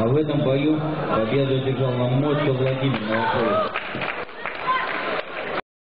А в этом бою победу одержал Ломмотко Владимир Новополец.